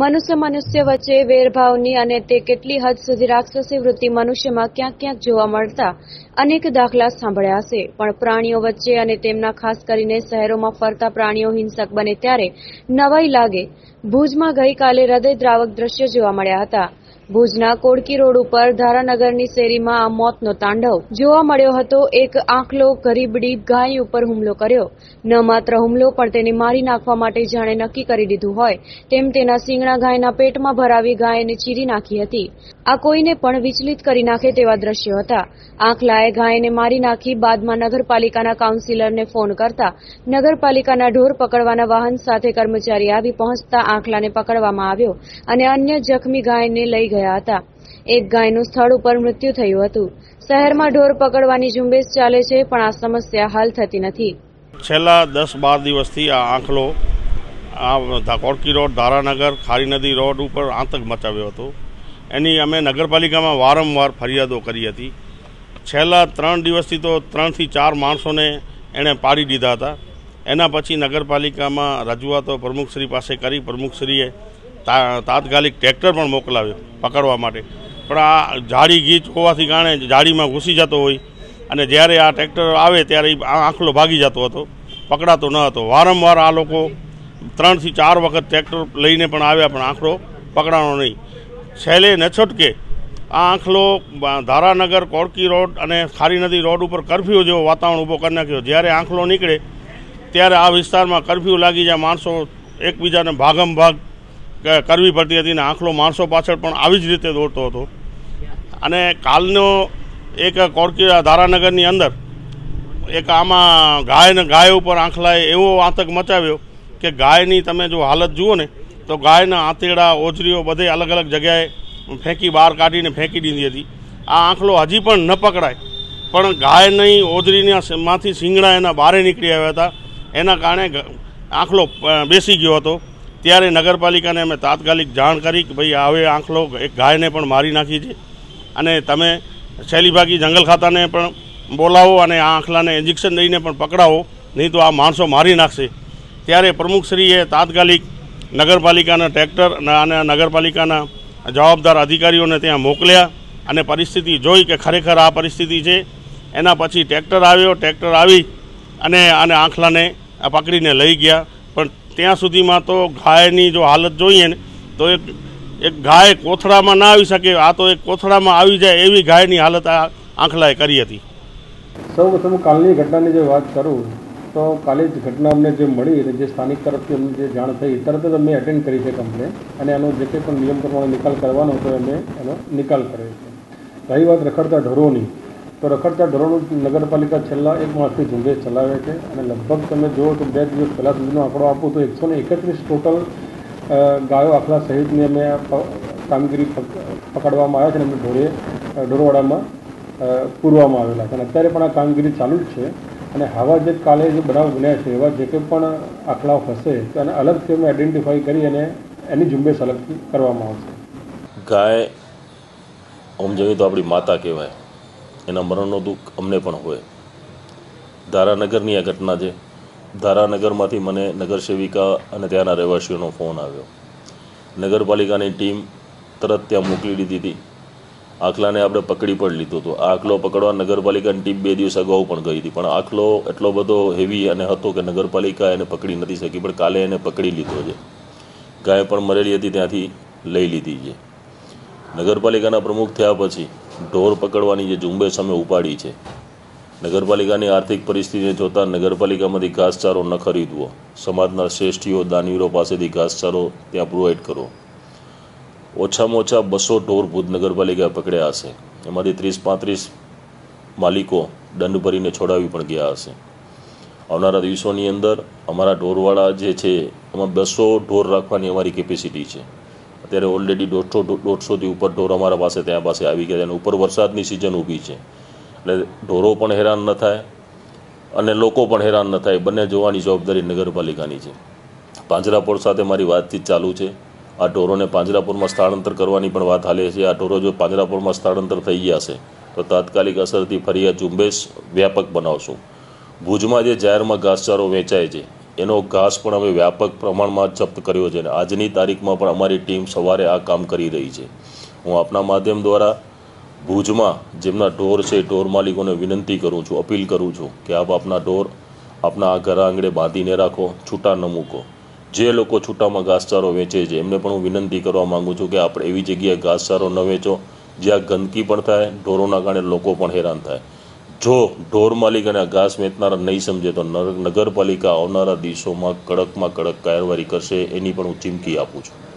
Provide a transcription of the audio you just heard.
મનુષ્ય મનુષ્ય વચ્ચે વેરભાવની અને તે કેટલી હદ સુધી રાક્ષસી વૃત્તિ મનુષ્યમાં ક્યાંક ક્યાંક જોવા મળતા અનેક દાખલા સાંભળ્યા હશે. પણ પ્રાણીઓ વચ્ચે અને તેમના ખાસ કરીને શહેરોમાં ફરતા પ્રાણીઓ હિંસક બને ત્યારે નવાઈ લાગે. ભુજમાં ગઈકાલે હૃદયદ્રાવક દ્રશ્યો જોવા મળ્યા હતા. ભુજના કોડકી રોડ ઉપર ધારાનગરની શેરીમાં આ મોતનો તાંડવ. જોવા મળ્યો હતો, એક આંખલો ગરીબડી ગાય ઉપર હુમલો કર્યો. ન માત્ર હુમલો, પણ તેને મારી નાખવા માટે જાણે નક્કી કરી દીધું હોય. તેમ તેના સિંગણા ગાયના પેટમાં ભરાવી ગાયને ચીરી નાખી હતી. આ કોઈને પણ વિચલિત કરી નાખે તેવા દ્રશ્યો હતા. આંખલાએ ગાયને મારી નાખી બાદમાં નગરપાલિકાના કાઉન્સિલરને ફોન કરતા નગરપાલિકાના ઢોર પકડવાના વાહન સાથે કર્મચારી આવી પહોંચતા આંખલાને પકડવામાં આવ્યો અને અન્ય જખમી ગાયને લઈ ગયા. હતા. એક ગાયનું સ્થળ ઉપર મૃત્યુ થયું હતું. શહેરમાં ઢોર પકડવાની ઝુંબેશ ચાલે છે, પણ આ સમસ્યા હલ થતી નથી. છેલ્લા દસ બાર દિવસથી આ આંખલો, આ કોડકી રોડ, ધારાનગર, ખારી નદી રોડ ઉપર આતંક મચાવ્યો હતો. એની અમે નગરપાલિકામાં વારંવાર ફરિયાદો કરી હતી. છેલ્લા ત્રણ દિવસથી તો ત્રણથી ચાર માણસોને એણે પાડી દીધા હતા. એના પછી નગરપાલિકામાં રજૂઆતો પ્રમુખશ્રી પાસે કરી, પ્રમુખશ્રીએ તાત્કાલિક ટ્રેક્ટર પણ મોકલાવ્યો પકડવા માટે. પણ આ જાડી ગીચ હોવાથી કારણે જાડીમાં ઘૂસી જતો હોય અને જ્યારે આ ટ્રેક્ટર આવે ત્યારે આંખલો ભાગી જતો હતો, પકડાતો ન હતો. વારંવાર આ લોકો ત્રણથી ચાર વખત ટ્રેક્ટર લઈને પણ આવ્યા, પણ આંખલો પકડાણો નહીં. છેલ્લે નછોટકે આ આંખલો ધારાનગર કોડકી રોડ અને ખારી નદી રોડ ઉપર કરફ્યુ જેવો વાતાવરણ ઊભો કરી નાખ્યો. જ્યારે આંખલો નીકળે ત્યારે આ વિસ્તારમાં કરફ્યુ લાગી જાય, માણસો એકબીજાને ભાગમ ભાગ કરવી પડતી હતી અને આંખલો માણસો પાછળ પણ આવી જ રીતે દોડતો હતો. અને કાલનો એક કોર્કી ધારાનગરની અંદર એક આમાં ગાયને ગાય ઉપર આંખલાએ એવો આતંક મચાવ્યો કે ગાયની તમે જો હાલત જુઓ ને, તો ગાયના આંતેડા ઓજરીઓ બધે અલગ અલગ જગ્યાએ ફેંકી બહાર કાઢીને ફેંકી દીધી હતી. આ આંખલો હજી પણ ન પકડાય. પણ ગાયની, ઓજરીના માંથી શિંગડા એના બહારે નીકળી આવ્યા હતા. એના કારણે આંખલો બેસી ગયો હતો. ત્યારે નગરપાલિકાને અમે તાત્કાલિક જાણ કરી કે ભાઈ હવે આંખલો એક ગાયને પણ મારી નાખી છે. અને તમે શૈલીભાગી જંગલ ખાતાને પણ બોલાવો અને આ આંખલાને ઇન્જેક્શન દઈને પણ પકડાવો, નહીં તો આ માણસો મારી નાખશે. ત્યારે પ્રમુખશ્રીએ તાત્કાલિક નગરપાલિકાના ટ્રેક્ટર અને નગરપાલિકાના જવાબદાર અધિકારીઓને ત્યાં મોકલ્યા અને પરિસ્થિતિ જોઈ કે ખરેખર આ પરિસ્થિતિ છે. એના પછી ટ્રેક્ટર આવ્યો, ટ્રેક્ટર આવી અને આને આંખલાને પકડીને લઈ ગયા. પણ ત્યાં સુધીમાં તો ગાયની જો હાલત જોઈએ ને, તો એક એક ગાય કોથળામાં ના આવી શકે, આ તો એક કોથળામાં આવી જાય એવી ગાયની હાલત આ આંખલાએ કરી હતી. સૌ પ્રથમ કાલની ઘટનાની જે વાત કરું, તો કાલે જ ઘટના અમને જે મળી અને જે સ્થાનિક તરફથી અમને જે જાણ થઈ, તરત જ અમે એટેન્ડ કરી છે કમ્પ્લેન અને એનો જે કંઈ પણ નિયમ પ્રમાણે નિકાલ કરવાનો હતો અમે એનો નિકાલ કર્યો છે. રહી વાત રખડતા ઢોરોની તો રખડતા ધોરણ નગરપાલિકા છેલ્લા એક માસથી ઝુંબેશ ચલાવે છે અને લગભગ તમે જુઓ તો બે દિવસ પહેલાં સુધીનો આંકડો આપું તો એકસો એકત્રીસ ટોટલ ગાયો આખલા સહિતની અમે કામગીરી પકડવામાં આવ્યા છે અને અમે ઢોરે ઢોરવાડામાં પૂરવામાં આવેલા છે. અને અત્યારે પણ આ કામગીરી ચાલુ જ છે અને આવા જે કાલે જે બનાવ બન્યા છે, એવા જે કંઈ પણ આખલાઓ હશે તો એને અલગથી અમે આઈડેન્ટિફાઈ કરી અને એની ઝુંબેશ અલગથી કરવામાં આવશે. ગાય આમ જોઈએ તો આપણી માતા કહેવાય. એના મરણનો દુઃખ અમને પણ હોય. ધારાનગરની આ ઘટના છે. ધારાનગરમાંથી મને નગર સેવિકા અને ત્યાંના રહેવાસીઓનો ફોન આવ્યો. નગરપાલિકાની ટીમ તરત ત્યાં મોકલી દીધી હતી. આખલાને આપણે પકડી પણ લીધો હતો. આખલો પકડવા નગરપાલિકાની ટીમ બે દિવસ અગાઉ પણ ગઈ હતી. પણ આખલો એટલો બધો હેવી અને હતો કે નગરપાલિકા એને પકડી નથી શકી, પણ કાલે એને પકડી લીધો છે. ગાય પણ મરેલી હતી, ત્યાંથી લઈ લીધી છે. નગરપાલિકાના પ્રમુખ થયા પછી ઢોર પકડવાની જે ઝુંબેશ અમે ઉપાડી છે. નગરપાલિકાની આર્થિક પરિસ્થિતિને જોતાં નગરપાલિકામાંથી ઘાસચારો ન ખરીદવો. સમાજના શ્રેષ્ઠીઓ દાનવીરો પાસેથી ઘાસચારો ત્યાં પ્રોવાઈડ કરો. ઓછામાં ઓછા બસો ઢોર ભૂત નગરપાલિકા પકડ્યા હશે. એમાંથી ત્રીસ પાંત્રીસ માલિકો દંડ ભરીને છોડાવી પણ ગયા હશે. આવનારા દિવસોની અંદર અમારા ઢોરવાળા જે છે, એમાં બસો ઢોર રાખવાની અમારી કેપેસિટી છે. અત્યારે ઓલરેડી દોઢસો દોઢસોથી ઉપર ઢોર અમારા પાસે ત્યાં પાસે આવી ગયા અને ઉપર વરસાદની સિઝન ઊભી છે. એટલે ઢોરો પણ હેરાન ન થાય અને લોકો પણ હેરાન ન થાય. બંને જોવાની જવાબદારી નગરપાલિકાની છે. પાંજરાપોળ સાથે મારી વાતચીત ચાલુ છે. આ ઢોરોને પાંજરાપોરમાં સ્થળાંતર કરવાની પણ વાત હાલે છે. આ ઢોરો જો પાંજરાપોરમાં સ્થળાંતર થઈ ગયા છે તો તાત્કાલિક અસરથી ફરી આ ઝુંબેશ વ્યાપક બનાવશું. ભુજમાં જે જાહેરમાં ઘાસચારો વેચાય છે એનો ઘાસ પણ અમે વ્યાપક પ્રમાણમાં જપ્ત કર્યો છે અને આજની તારીખમાં પણ અમારી ટીમ સવારે આ કામ કરી રહી છે. હું આપના માધ્યમ દ્વારા ભુજમાં, જેમના ઢોર છે, ઢોર માલિકોને વિનંતી કરું છું, અપીલ કરું છું કે આપ આપના ઢોર, આપના આ ઘર આંગણે બાંધીને રાખો, છૂટા ન મૂકો. જે લોકો છૂટામાં ઘાસચારો વેચે છે, એમને પણ હું વિનંતી કરવા માગું છું કે આપણે એવી જગ્યાએ ઘાસચારો ન વેચો જ્યાં ગંદકી પણ થાય, ઢોરોના કારણે લોકો પણ હેરાન થાય. જો ઢોર માલિક અને ઘાસ વેચનારા નહીં સમજે તો નગર- નગરપાલિકા આવનારા દિવસોમાં કડકમાં કડક કાર્યવાહી કરશે, એની પણ હું ચીમકી આપું છું.